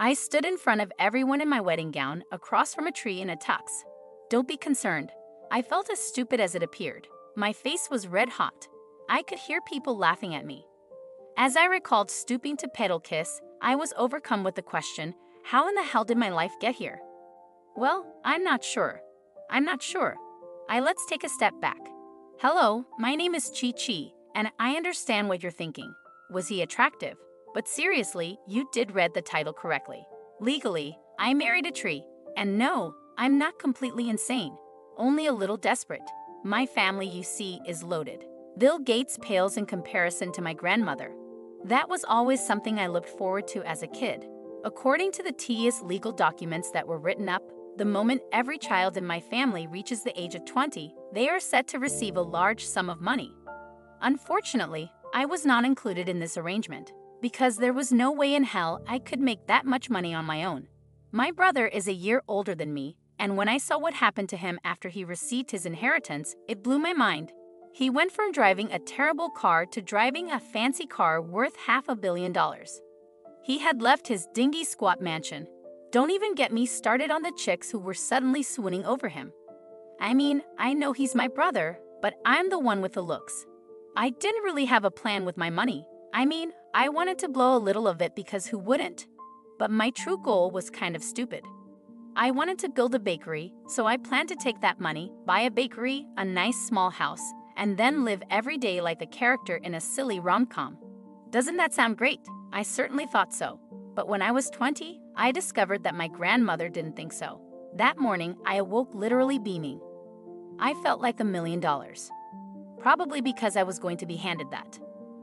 I stood in front of everyone in my wedding gown, across from a tree in a tux. Don't be concerned. I felt as stupid as it appeared. My face was red hot. I could hear people laughing at me. As I recalled stooping to petal kiss, I was overcome with the question how in the hell did my life get here? Well, I'm not sure. I'm not sure. I let's take a step back. Hello, my name is Chi Chi, and I understand what you're thinking. Was he attractive? But seriously, you did read the title correctly. Legally, I married a tree. And no, I'm not completely insane, only a little desperate. My family, you see, is loaded. Bill Gates pales in comparison to my grandmother. That was always something I looked forward to as a kid. According to the tedious legal documents that were written up, the moment every child in my family reaches the age of 20, they are set to receive a large sum of money. Unfortunately, I was not included in this arrangement because there was no way in hell I could make that much money on my own. My brother is a year older than me, and when I saw what happened to him after he received his inheritance, it blew my mind. He went from driving a terrible car to driving a fancy car worth half a billion dollars. He had left his dingy squat mansion. Don't even get me started on the chicks who were suddenly swooning over him. I mean, I know he's my brother, but I'm the one with the looks. I didn't really have a plan with my money. I mean, I wanted to blow a little of it because who wouldn't? But my true goal was kind of stupid. I wanted to build a bakery, so I planned to take that money, buy a bakery, a nice small house, and then live every day like a character in a silly rom com. Doesn't that sound great? I certainly thought so. But when I was 20, I discovered that my grandmother didn't think so. That morning, I awoke literally beaming. I felt like a million dollars. Probably because I was going to be handed that.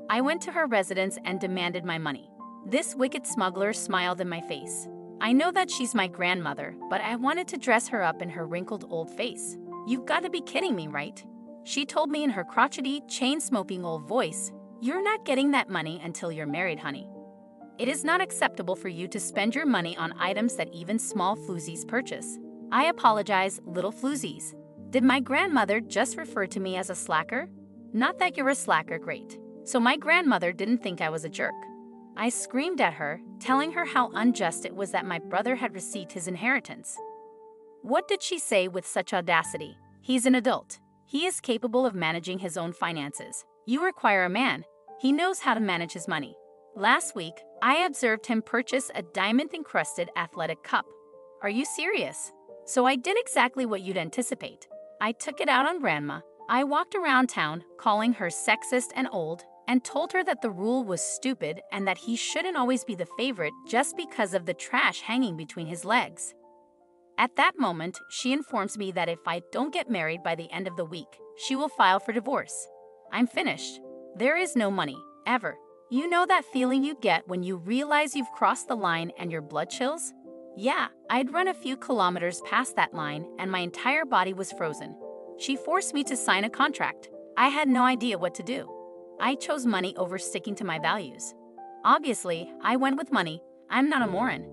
I went to her residence and demanded my money. This wicked smuggler smiled in my face. I know that she's my grandmother, but I wanted to dress her up in her wrinkled old face. You've got to be kidding me, right? She told me in her crotchety, chain smoking old voice, You're not getting that money until you're married, honey. It is not acceptable for you to spend your money on items that even small floozies purchase. I apologize, little floozies. Did my grandmother just refer to me as a slacker? Not that you're a slacker, great. So my grandmother didn't think I was a jerk. I screamed at her, telling her how unjust it was that my brother had received his inheritance. What did she say with such audacity? He's an adult. He is capable of managing his own finances. You require a man. He knows how to manage his money. Last week, I observed him purchase a diamond encrusted athletic cup. Are you serious? So I did exactly what you'd anticipate. I took it out on Grandma. I walked around town, calling her sexist and old, and told her that the rule was stupid and that he shouldn't always be the favorite just because of the trash hanging between his legs. At that moment, she informs me that if I don't get married by the end of the week, she will file for divorce. I'm finished. There is no money, ever. You know that feeling you get when you realize you've crossed the line and your blood chills? Yeah, I'd run a few kilometers past that line and my entire body was frozen. She forced me to sign a contract. I had no idea what to do. I chose money over sticking to my values. Obviously, I went with money. I'm not a moron.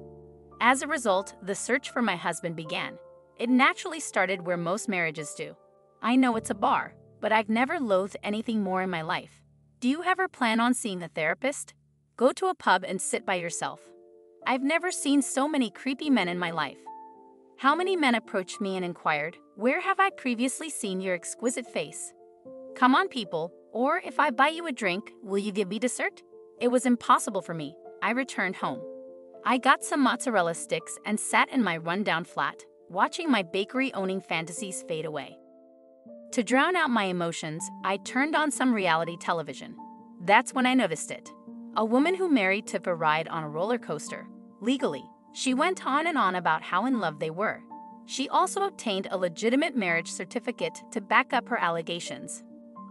As a result, the search for my husband began. It naturally started where most marriages do. I know it's a bar, but I've never loathed anything more in my life. Do you ever plan on seeing a therapist? Go to a pub and sit by yourself. I've never seen so many creepy men in my life. How many men approached me and inquired, Where have I previously seen your exquisite face? Come on, people, or if I buy you a drink, will you give me dessert? It was impossible for me. I returned home. I got some mozzarella sticks and sat in my rundown flat, watching my bakery owning fantasies fade away. To drown out my emotions, I turned on some reality television. That's when I noticed it. A woman who married took a ride on a roller coaster. Legally, she went on and on about how in love they were. She also obtained a legitimate marriage certificate to back up her allegations.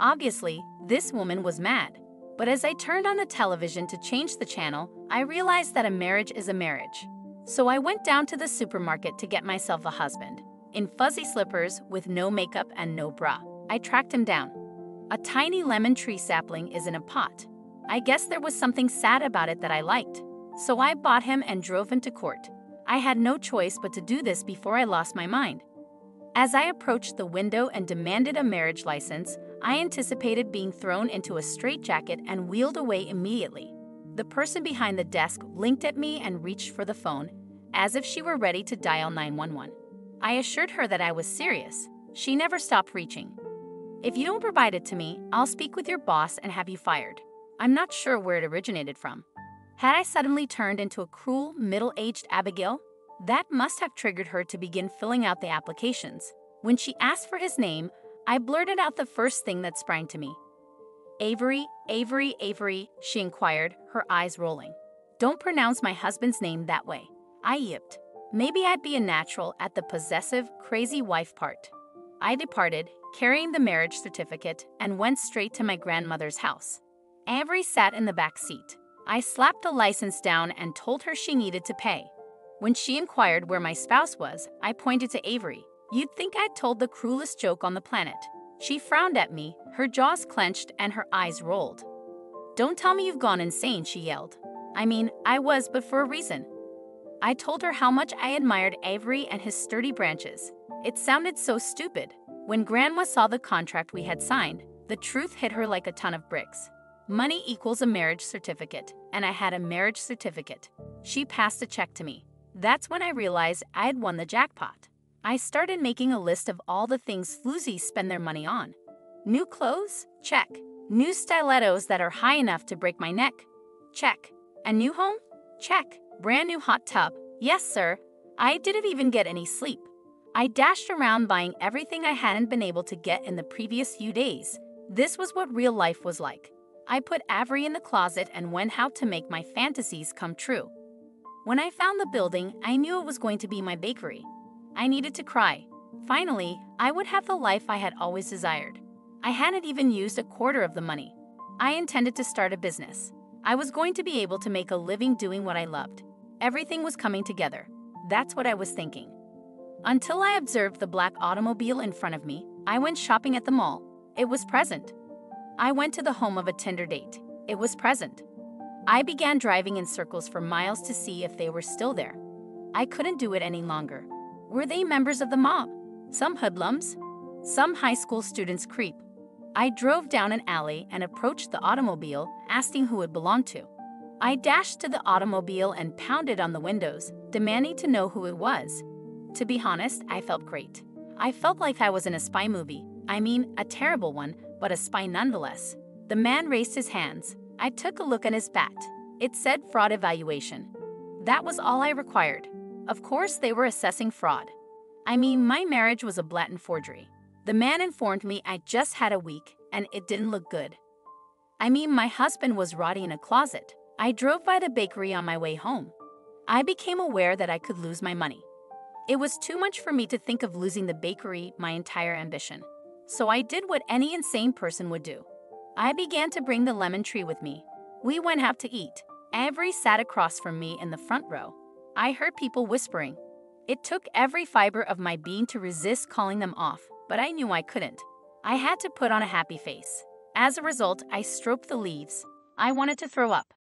Obviously, this woman was mad. But as I turned on the television to change the channel, I realized that a marriage is a marriage. So I went down to the supermarket to get myself a husband. In fuzzy slippers, with no makeup and no bra. I tracked him down. A tiny lemon tree sapling is in a pot. I guess there was something sad about it that I liked. So I bought him and drove him to court. I had no choice but to do this before I lost my mind. As I approached the window and demanded a marriage license, I anticipated being thrown into a straitjacket and wheeled away immediately. The person behind the desk blinked at me and reached for the phone, as if she were ready to dial 911. I assured her that I was serious. She never stopped reaching. If you don't provide it to me, I'll speak with your boss and have you fired. I'm not sure where it originated from. Had I suddenly turned into a cruel, middle aged Abigail? That must have triggered her to begin filling out the applications. When she asked for his name, I blurted out the first thing that sprang to me. Avery, Avery, Avery, she inquired, her eyes rolling. Don't pronounce my husband's name that way. I yipped. Maybe I'd be a natural at the possessive, crazy wife part. I departed, carrying the marriage certificate, and went straight to my grandmother's house. Avery sat in the back seat. I slapped the license down and told her she needed to pay. When she inquired where my spouse was, I pointed to Avery. You'd think I'd told the cruelest joke on the planet. She frowned at me, her jaws clenched and her eyes rolled. Don't tell me you've gone insane, she yelled. I mean, I was, but for a reason. I told her how much I admired Avery and his sturdy branches. It sounded so stupid. When Grandma saw the contract we had signed, the truth hit her like a ton of bricks. Money equals a marriage certificate, and I had a marriage certificate. She passed a check to me. That's when I realized I had won the jackpot. I started making a list of all the things floozies spend their money on. New clothes? Check. New stilettos that are high enough to break my neck? Check. A new home? Check. Brand new hot tub? Yes, sir. I didn't even get any sleep. I dashed around buying everything I hadn't been able to get in the previous few days. This was what real life was like. I put Avery in the closet and went out to make my fantasies come true. When I found the building, I knew it was going to be my bakery. I needed to cry. Finally, I would have the life I had always desired. I hadn't even used a quarter of the money. I intended to start a business. I was going to be able to make a living doing what I loved. Everything was coming together. That's what I was thinking. Until I observed the black automobile in front of me, I went shopping at the mall. It was present. I went to the home of a Tinder date. It was present. I began driving in circles for miles to see if they were still there. I couldn't do it any longer. Were they members of the mob? Some hoodlums? Some high school students creep. I drove down an alley and approached the automobile, asking who it belonged to. I dashed to the automobile and pounded on the windows, demanding to know who it was. To be honest, I felt great. I felt like I was in a spy movie. I mean, a terrible one, but a spy nonetheless. The man raised his hands. I took a look at his bat. It said fraud evaluation. That was all I required. Of course, they were assessing fraud. I mean, my marriage was a blatant forgery. The man informed me I just had a week and it didn't look good. I mean, my husband was rotting in a closet. I drove by the bakery on my way home. I became aware that I could lose my money. It was too much for me to think of losing the bakery, my entire ambition. So I did what any insane person would do. I began to bring the lemon tree with me. We went out to eat. Avery sat across from me in the front row. I heard people whispering. It took every fiber of my being to resist calling them off, but I knew I couldn't. I had to put on a happy face. As a result, I stroked the leaves. I wanted to throw up.